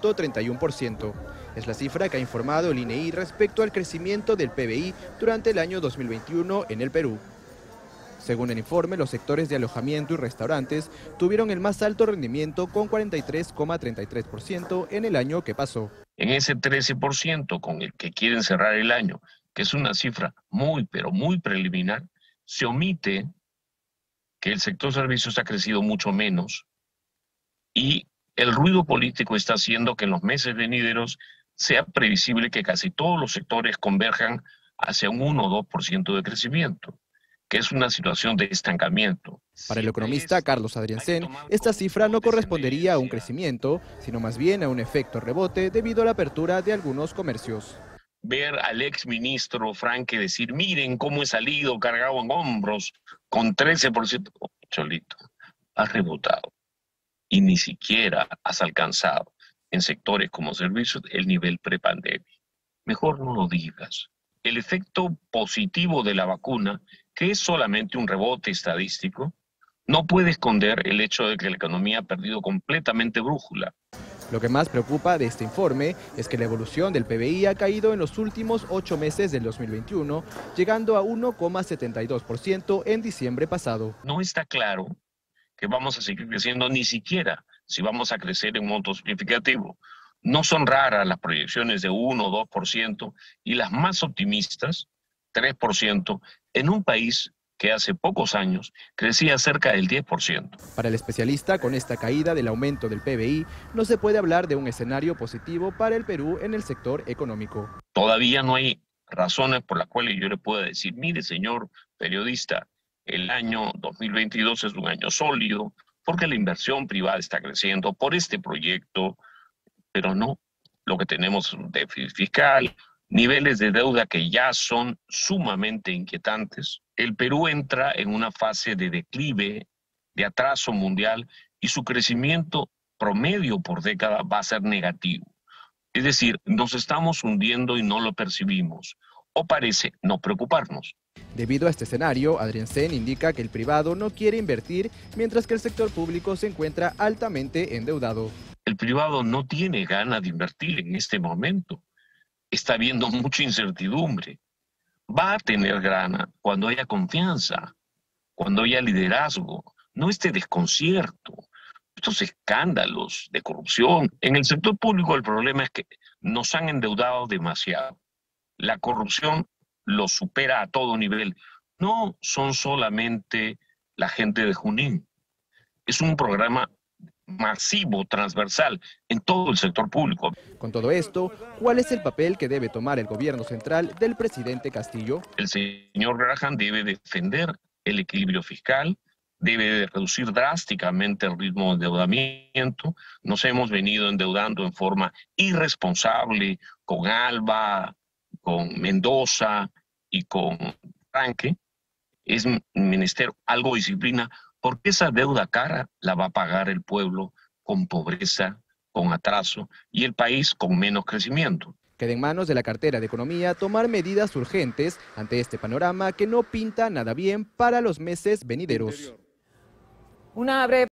31%. Es la cifra que ha informado el INEI respecto al crecimiento del PBI durante el año 2021 en el Perú. Según el informe, los sectores de alojamiento y restaurantes tuvieron el más alto rendimiento con 43,33% en el año que pasó. En ese 13% con el que quieren cerrar el año, que es una cifra muy, pero muy preliminar, se omite que el sector servicios ha crecido mucho menos y el ruido político está haciendo que en los meses venideros sea previsible que casi todos los sectores converjan hacia un 1 o 2% de crecimiento que es una situación de estancamiento. Para el economista Carlos Adriansen, esta cifra no correspondería a un crecimiento, sino más bien a un efecto rebote debido a la apertura de algunos comercios. Ver al ex ministro Franque decir, miren cómo he salido cargado en hombros con 13%, Cholito, has rebotado y ni siquiera has alcanzado en sectores como servicios el nivel prepandemia. Mejor no lo digas. El efecto positivo de la vacuna que es solamente un rebote estadístico, no puede esconder el hecho de que la economía ha perdido completamente brújula. Lo que más preocupa de este informe es que la evolución del PBI ha caído en los últimos ocho meses del 2021, llegando a 1,72% en diciembre pasado. No está claro que vamos a seguir creciendo ni siquiera si vamos a crecer en monto significativo. No son raras las proyecciones de 1 o 2% y las más optimistas 3%, en un país que hace pocos años crecía cerca del 10%. Para el especialista, con esta caída del aumento del PBI, no se puede hablar de un escenario positivo para el Perú en el sector económico. Todavía no hay razones por las cuales yo le pueda decir, mire señor periodista, el año 2022 es un año sólido, porque la inversión privada está creciendo por este proyecto, pero no, lo que tenemos es un déficit fiscal, niveles de deuda que ya son sumamente inquietantes. El Perú entra en una fase de declive, de atraso mundial y su crecimiento promedio por década va a ser negativo. Es decir, nos estamos hundiendo y no lo percibimos, o parece no preocuparnos. Debido a este escenario, Adrián Sen indica que el privado no quiere invertir, mientras que el sector público se encuentra altamente endeudado. El privado no tiene ganas de invertir en este momento está habiendo mucha incertidumbre. Va a tener grana cuando haya confianza, cuando haya liderazgo, no este desconcierto, estos escándalos de corrupción. En el sector público el problema es que nos han endeudado demasiado. La corrupción lo supera a todo nivel. No son solamente la gente de Junín. Es un programa masivo, transversal, en todo el sector público. Con todo esto, ¿cuál es el papel que debe tomar el gobierno central del presidente Castillo? El señor Graham debe defender el equilibrio fiscal, debe reducir drásticamente el ritmo de endeudamiento. Nos hemos venido endeudando en forma irresponsable con Alba, con Mendoza y con Franque. Es menester algo de disciplina porque esa deuda cara la va a pagar el pueblo con pobreza, con atraso y el país con menos crecimiento. Queda en manos de la cartera de Economía tomar medidas urgentes ante este panorama que no pinta nada bien para los meses venideros. Una breve